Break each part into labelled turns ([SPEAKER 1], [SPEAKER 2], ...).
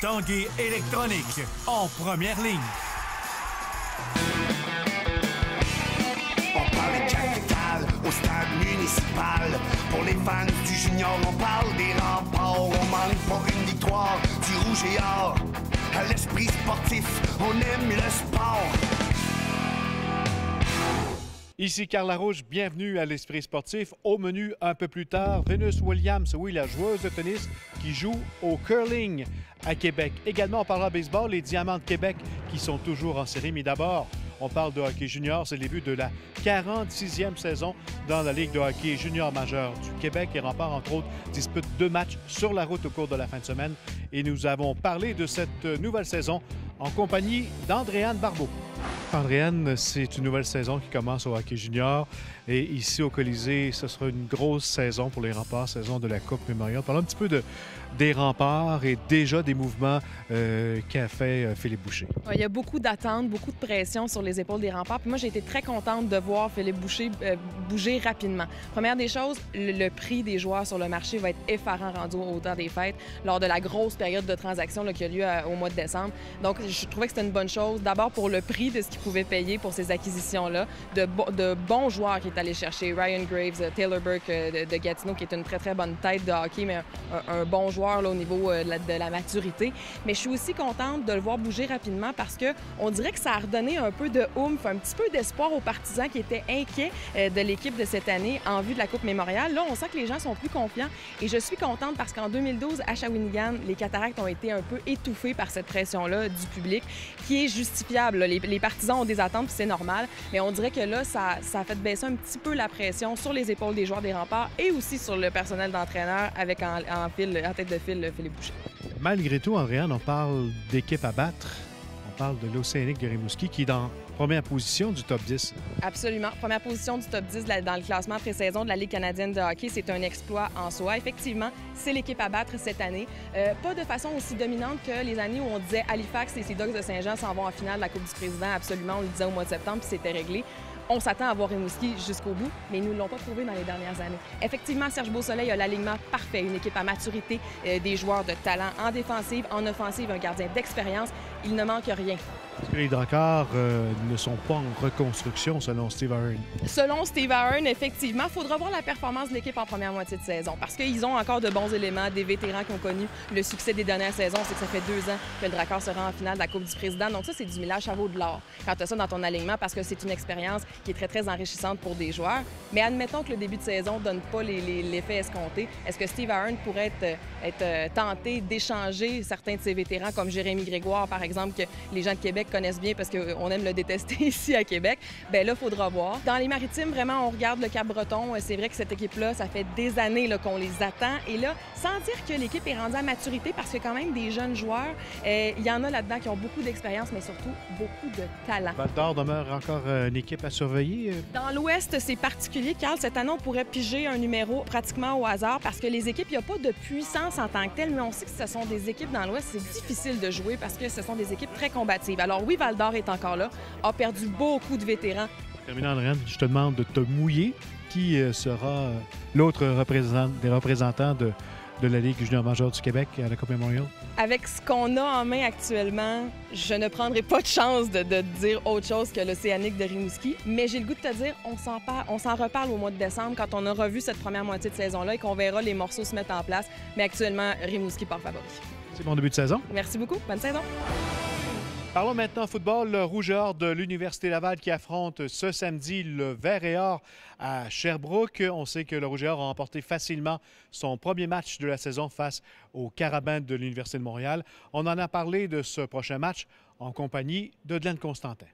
[SPEAKER 1] Tanguay électronique en première ligne.
[SPEAKER 2] On parle de capitale au stade municipal. Pour les fans du junior, on parle des remparts. On manque pas une victoire du rouge et or. À l'esprit sportif, on aime le sport.
[SPEAKER 3] Ici Carla Rouge, bienvenue à l'Esprit sportif. Au menu un peu plus tard, Venus Williams, oui, la joueuse de tennis qui joue au curling à Québec. Également, on parlera baseball, les Diamants de Québec qui sont toujours en série. Mais d'abord, on parle de hockey junior. C'est le début de la 46e saison dans la Ligue de hockey junior majeur du Québec. Et Rempart, entre autres, dispute deux matchs sur la route au cours de la fin de semaine. Et nous avons parlé de cette nouvelle saison en compagnie d'Andréane Barbeau. Andréane, c'est une nouvelle saison qui commence au hockey junior. Et ici au Colisée, ce sera une grosse saison pour les remparts, saison de la Coupe Mémorial. Parlons un petit peu de, des remparts et déjà des mouvements euh, qu'a fait euh, Philippe Boucher.
[SPEAKER 4] Il y a beaucoup d'attentes, beaucoup de pression sur les épaules des remparts. Puis moi, j'ai été très contente de voir Philippe Boucher euh, bouger rapidement. Première des choses, le, prix des joueurs sur le marché va être effarant rendu au temps des fêtes lors de la grosse période de transaction là, qui a lieu au mois de décembre. Donc, je trouvais que c'était une bonne chose. D'abord pour le prix de ce qu'il pouvait payer pour ces acquisitions-là, de, bo- de bons joueurs qu'il est allé chercher. Ryan Graves, Taylor Burke de, Gatineau, qui est une très, très bonne tête de hockey, mais un bon joueur au niveau euh, de la, maturité. Mais je suis aussi contente de le voir bouger rapidement parce que on dirait que ça a redonné un peu de oomph, un petit peu d'espoir aux partisans qui étaient inquiets euh, de l'équipe de cette année en vue de la Coupe mémoriale. Là, on sent que les gens sont plus confiants et je suis contente parce qu'en 2012, à Shawinigan, les Cataractes ont été un peu étouffés par cette pression-là du public qui est justifiable. Les, partisans ont des attentes, c'est normal, mais on dirait que là, ça, fait baisser un petit peu la pression sur les épaules des joueurs des remparts et aussi sur le personnel d'entraîneur avec en, en fil, en tête de fil Philippe Boucher.
[SPEAKER 3] Malgré tout, Andréane, on parle d'équipe à battre. On parle de l'Océanique de Rimouski qui est dans première position du top 10.
[SPEAKER 4] Absolument. Première position du top 10 de la- dans le classement pré-saison de la Ligue canadienne de hockey. C'est un exploit en soi. Effectivement, c'est l'équipe à battre cette année. Euh, pas de façon aussi dominante que les années où on disait Halifax et ces Dogs de Saint-Jean s'en vont en finale de la Coupe du Président. Absolument, on le disait au mois de septembre, puis c'était réglé. On s'attend à voir Rimouski jusqu'au bout, mais ils ne nous l'ont pas prouvé dans les dernières années. Effectivement, Serge Beausoleil a l'alignement parfait, une équipe à maturité, euh, des joueurs de talent en défensive, en offensive, un gardien d'expérience. Il ne manque rien.
[SPEAKER 3] Que les Dracars euh, ne sont pas en reconstruction selon Steve Aaron.
[SPEAKER 4] Selon Steve Aaron, effectivement, il faudra voir la performance de l'équipe en première moitié de saison parce qu'ils ont encore de bons éléments, des vétérans qui ont connu le succès des dernières saisons. C'est que ça fait deux ans que le Drakkar sera en finale de la Coupe du Président. Donc ça, c'est du millage, ça vaut de l'or quand tu as ça dans ton alignement parce que c'est une expérience qui est très, très enrichissante pour des joueurs. Mais admettons que le début de saison ne donne pas les- les- l'effet escompté. Est-ce que Steve Aaron pourrait être, être euh, tenté d'échanger certains de ses vétérans comme Jérémy Grégoire, par exemple, que les gens de Québec connaissent bien parce qu'on aime le détester ici à Québec? Ben là, il faudra voir. Dans les maritimes, vraiment, on regarde le Cap-Breton. C'est vrai que cette équipe-là, ça fait des années qu'on les attend. Et là, sans dire que l'équipe est rendue à maturité, parce a quand même des jeunes joueurs, euh, il y en a là-dedans qui ont beaucoup d'expérience, mais surtout beaucoup de talent.
[SPEAKER 3] Val d'Or demeure encore euh, une équipe à surveiller. euh?
[SPEAKER 4] Dans l'Ouest, c'est particulier, Carl. Cette année, on pourrait piger un numéro pratiquement au hasard parce que les équipes, il n'y a pas de puissance en tant que telle, mais on sait que ce sont des équipes dans l'Ouest, c'est difficile de jouer parce que ce sont des équipes très combatives. Alors oui, Val d'Or est encore là, a perdu beaucoup de vétérans.
[SPEAKER 3] Terminant, Andréane, je te demande de te mouiller. Qui euh, sera euh, l'autre représentant, des représentants de, de la Ligue junior majeure du Québec à la Coupe Memorial?
[SPEAKER 4] Avec ce qu'on a en main actuellement, je ne prendrai pas de chance de, de dire autre chose que l'Océanique de Rimouski, mais j'ai le goût de te dire, on s'en par- on s'en reparle au mois de décembre quand on aura vu cette première moitié de saison-là et qu'on verra les morceaux se mettre en place. Mais actuellement, Rimouski par favori.
[SPEAKER 3] C'est bon début de saison.
[SPEAKER 4] Merci beaucoup. Bonne saison.
[SPEAKER 3] Parlons maintenant football. Le Rouge et Or de l'Université Laval qui affronte ce samedi le Vert et Or à Sherbrooke. On sait que le Rouge et Or a remporté facilement son premier match de la saison face aux Carabins de l'Université de Montréal. On en a parlé de ce prochain match en compagnie de Glenn Constantin.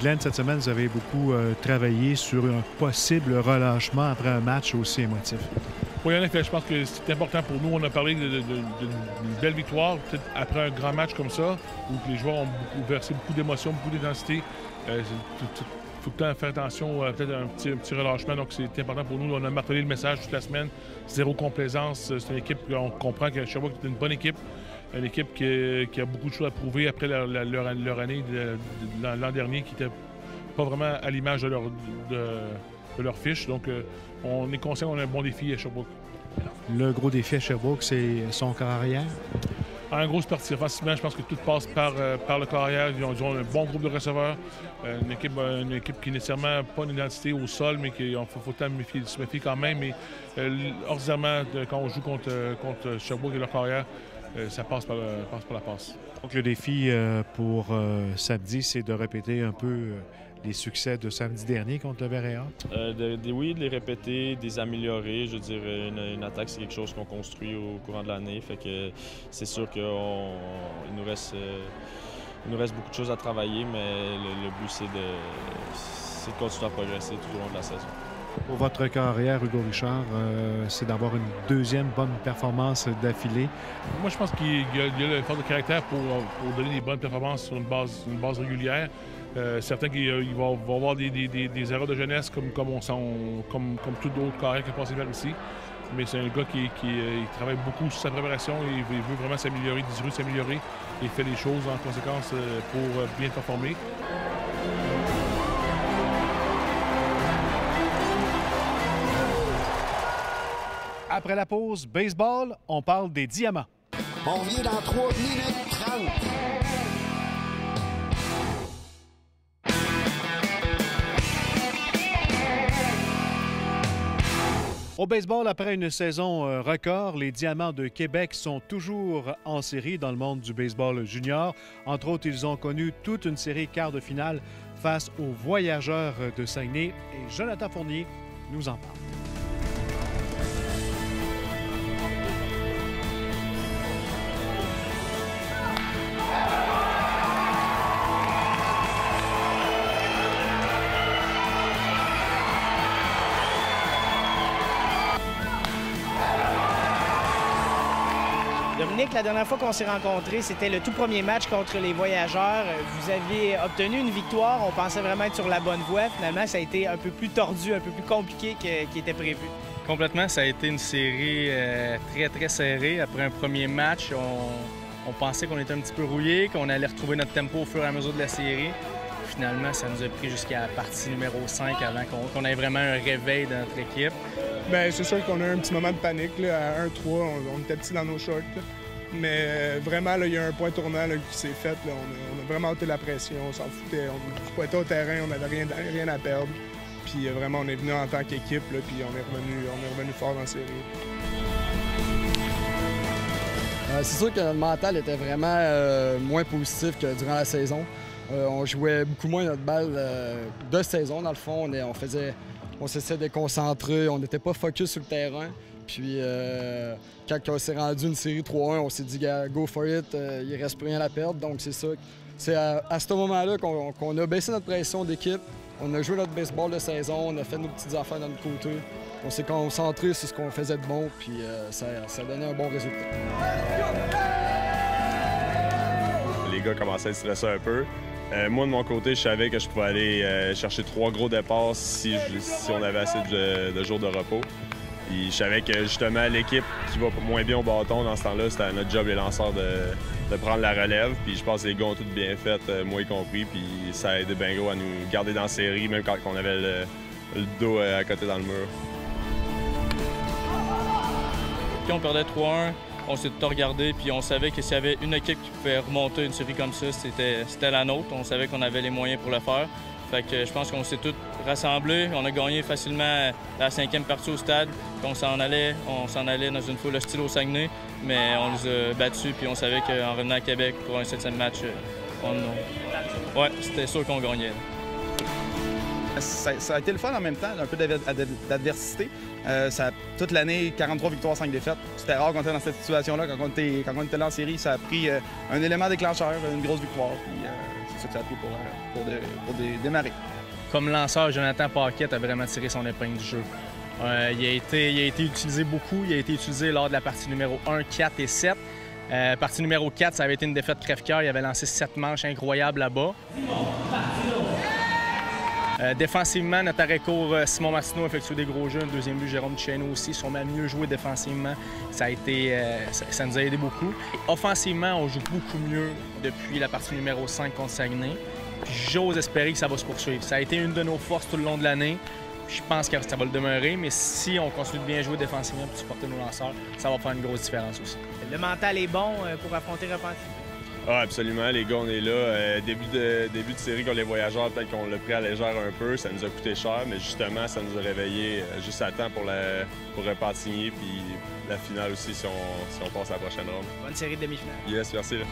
[SPEAKER 3] Glenn, cette semaine, vous avez beaucoup euh, travaillé sur un possible relâchement après un match aussi émotif.
[SPEAKER 5] Oui, en effet, je pense que c'est important pour nous. On a parlé d'une belle victoire, peut-être après un grand match comme ça, où les joueurs ont beaucoup, versé beaucoup d'émotions, beaucoup d'intensité. Il faut tout le temps faire attention, euh, peut-être un petit, relâchement. Donc, c'est important pour nous. On a martelé le message toute la semaine. Zéro complaisance. C'est une équipe qu'on comprend que Sherbrooke est une bonne équipe. Une équipe qui, a beaucoup de choses à prouver après leur, année de- l'an dernier, qui était pas vraiment à l'image de leur, de, leur fiche. Donc, on est conscient qu'on a un bon défi à Sherbrooke.
[SPEAKER 3] Le gros défi à Sherbrooke, c'est son corps arrière.
[SPEAKER 5] En grosse partie. Offensivement, je pense que tout passe par, par le corps arrière. Ils ont, un bon groupe de receveurs. une, équipe, une équipe qui n'est nécessairement pas une identité au sol, mais qu'il faut, faut se méfier quand même. Mais ordinairement, quand on joue contre, contre Sherbrooke et leur carrière, ça passe par, passe par la passe.
[SPEAKER 3] Donc le défi pour samedi, c'est de répéter un peu les succès de samedi dernier contre le Verréat?
[SPEAKER 6] Euh, oui, de les répéter, des améliorer. Je veux dire, une, attaque, c'est quelque chose qu'on construit au courant de l'année. Fait que c'est sûr qu'il nous reste. nous reste beaucoup de choses à travailler, mais le, but, c'est de, de continuer à progresser tout au long de la saison.
[SPEAKER 3] Pour votre carrière, Hugo Richard, euh, c'est d'avoir une deuxième bonne performance d'affilée.
[SPEAKER 5] Moi, je pense qu'il y, a le fort de caractère pour, donner des bonnes performances sur une base, régulière. Euh, certains qui vont, avoir des, erreurs de jeunesse comme, comme, on, comme, comme tout d'autres qui ici. Mais c'est un gars qui, euh, travaille beaucoup sur sa préparation et il veut, vraiment s'améliorer, désireux s'améliorer et fait les choses en conséquence pour bien performer.
[SPEAKER 3] Après la pause, baseball, on parle des diamants.
[SPEAKER 2] On vient dans 3 minutes 30.
[SPEAKER 3] Au baseball, après une saison euh, record, les Diamants de Québec sont toujours en série dans le monde du baseball junior. Entre autres, ils ont connu toute une série quart de finale face aux Voyageurs de Saguenay et Jonathan Fournier nous en parle.
[SPEAKER 7] La dernière fois qu'on s'est rencontrés, c'était le tout premier match contre les Voyageurs. Vous aviez obtenu une victoire. On pensait vraiment être sur la bonne voie. Finalement, ça a été un peu plus tordu, un peu plus compliqué qu'il était prévu.
[SPEAKER 8] Complètement. Ça a été une série euh, très, très serrée. Après un premier match, on, pensait qu'on était un petit peu rouillé, qu'on allait retrouver notre tempo au fur et à mesure de la série. Finalement, ça nous a pris jusqu'à la partie numéro 5 avant qu'on ait vraiment un réveil dans notre équipe.
[SPEAKER 9] Bien, c'est sûr qu'on a eu un petit moment de panique. À 1-3, on, était petits dans nos shorts. Mais euh, vraiment, il y a un point tournant qui s'est fait. On, a, vraiment ôté la pression, on s'en foutait. On pointait au terrain, on n'avait rien, à perdre. Puis euh, vraiment, on est venu en tant qu'équipe, puis on est, revenu, on est revenu fort dans la série.
[SPEAKER 10] Euh, c'est sûr que notre mental était vraiment moins positif que durant la saison. on jouait beaucoup moins notre balle de saison, dans le fond. On, on faisait, on s'essayait de concentrer, on n'était pas focus sur le terrain. Puis euh, quand on s'est rendu une série 3-1, on s'est dit, go for it, euh, il reste plus rien à perdre. Donc c'est ça. C'est à, ce moment-là qu'on a baissé notre pression d'équipe. On a joué notre baseball de saison, on a fait nos petites affaires dans notre côté. On s'est concentré sur ce qu'on faisait de bon, puis euh, ça, ça a donné un bon résultat.
[SPEAKER 6] Les gars commençaient à stresser un peu. Moi, de mon côté, je savais que je pouvais aller chercher trois gros départs si, on avait assez de jours de repos je savais que justement l'équipe qui va moins bien au bâton dans ce temps-là, c'était notre job les lanceurs de, prendre la relève. Puis je pense que les gars ont tout bien fait, euh, moi y compris. Puis ça a aidé Bingo à nous garder dans la série, même quand on avait le, dos euh, à côté dans le mur.
[SPEAKER 8] Puis on perdait 3-1, on s'est tout regardé, puis on savait que s'il y avait une équipe qui pouvait remonter une série comme ça, c'était la nôtre. On savait qu'on avait les moyens pour le faire. Fait que je pense qu'on s'est tous rassemblés. On a gagné facilement la cinquième partie au stade. On s'en allait, on s'en allait dans une foule hostile au Saguenay, mais on les a battus puis on savait qu'en revenant à Québec pour un septième match, on... ouais, c'était sûr qu'on gagnait.
[SPEAKER 11] Ça, a été le fun en même temps, un peu d'adversité. Euh, toute l'année, 43 victoires, 5 défaites. C'était rare qu'on était dans cette situation-là. Quand, on était, quand là en série, ça a pris euh, un élément déclencheur, une grosse victoire. Euh, c'est ça que ça a pris pour, démarrer.
[SPEAKER 8] Comme lanceur, Jonathan Paquette a vraiment tiré son épingle du jeu. il, a été, il a été utilisé beaucoup. Il a été utilisé lors de la partie numéro 1, 4 et 7. partie numéro 4, ça avait été une défaite crève-cœur. Il avait lancé 7 manches incroyables là-bas. Euh, défensivement, notre arrêt court, euh, Simon Martineau a effectué des gros jeux. Deuxième but, Jérôme Cheno aussi, sont même mieux joué défensivement. Ça, a été, euh, ça, nous a aidé beaucoup. offensivement, on joue beaucoup mieux depuis la partie numéro 5 contre Saguenay. j'ose espérer que ça va se poursuivre. Ça a été une de nos forces tout le long de l'année. Je pense que ça va le demeurer, mais si on continue de bien jouer défensivement de supporter nos lanceurs, ça va faire une grosse différence aussi.
[SPEAKER 7] Le mental est bon pour affronter Repentigny.
[SPEAKER 6] Ah, absolument. Les gars, on est là. Euh, début, de, début de série contre les voyageurs, peut-être qu'on l'a pris à légère un peu. Ça nous a coûté cher, mais justement, ça nous a réveillé euh, juste à temps pour, la, pour. Puis la finale aussi, si on, si on passe à la prochaine ronde.
[SPEAKER 7] Bonne série de demi-finale.
[SPEAKER 6] Yes, merci. Là.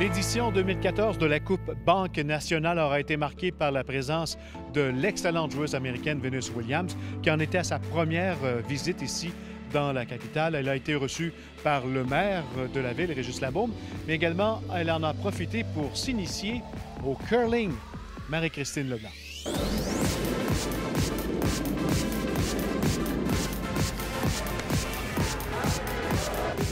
[SPEAKER 3] L'édition 2014 de la Coupe Banque nationale aura été marquée par la présence de l'excellente joueuse américaine Venus Williams, qui en était à sa première euh, visite ici dans la capitale. Elle a été reçue par le maire de la ville, Régis Labaume, mais également elle en a profité pour s'initier au curling. Marie-Christine Leblanc.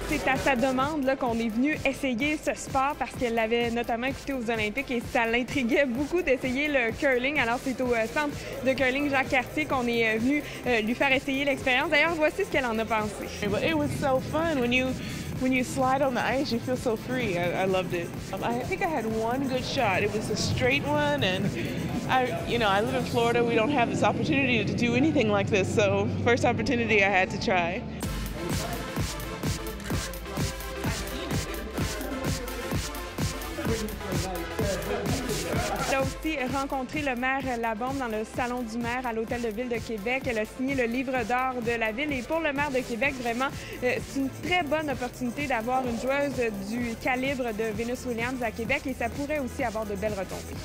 [SPEAKER 12] C'est à sa demande qu'on est venu essayer ce sport parce qu'elle l'avait notamment écouté aux Olympiques et ça l'intriguait beaucoup d'essayer le curling. Alors, c'est au euh, centre de curling Jacques Cartier qu'on est euh, venu euh, lui faire essayer l'expérience. D'ailleurs, voici ce qu'elle en a pensé.
[SPEAKER 13] It was so fun when you when you slide on the ice. You feel so free. I, I loved it. Um, I think I had one good shot. It was a straight one, and I, you know, I live in Florida. We don't have this opportunity to do anything like this. So, first opportunity, I had to try.
[SPEAKER 12] Aussi rencontré le maire Labombe dans le salon du maire à l'hôtel de ville de Québec. Elle a signé le livre d'or de la ville et pour le maire de Québec, vraiment, euh, c'est une très bonne opportunité d'avoir une joueuse du calibre de Venus Williams à Québec et ça pourrait aussi avoir de belles retombées.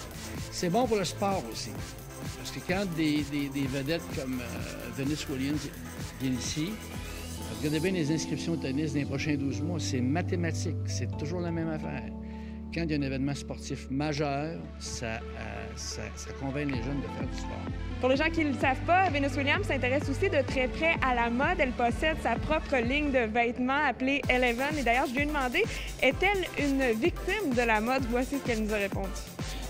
[SPEAKER 14] C'est bon pour le sport aussi. Parce que quand des vedettes comme euh, Venus Williams viennent ici, regardez bien les inscriptions au tennis dans les prochains 12 mois, c'est mathématique, c'est toujours la même affaire. Quand il y a un événement sportif majeur, ça, euh, ça, ça convainc les jeunes de faire du sport.
[SPEAKER 12] Pour les gens qui ne le savent pas, Venus Williams s'intéresse aussi de très près à la mode. Elle possède sa propre ligne de vêtements appelée Eleven. Et d'ailleurs, je lui ai demandé, est-elle une victime de la mode? Voici ce qu'elle nous a répondu.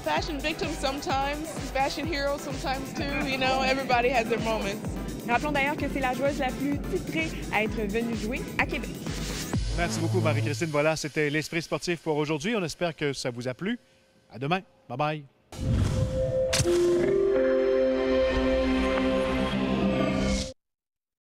[SPEAKER 13] Fashion victim sometimes, fashion hero sometimes too. You know, everybody has their moments.
[SPEAKER 12] Rappelons d'ailleurs que c'est la joueuse la plus titrée à être venue jouer à Québec.
[SPEAKER 3] Merci beaucoup, Marie-Christine. Voilà, c'était l'Esprit sportif pour aujourd'hui. On espère que ça vous a plu. À demain. Bye bye.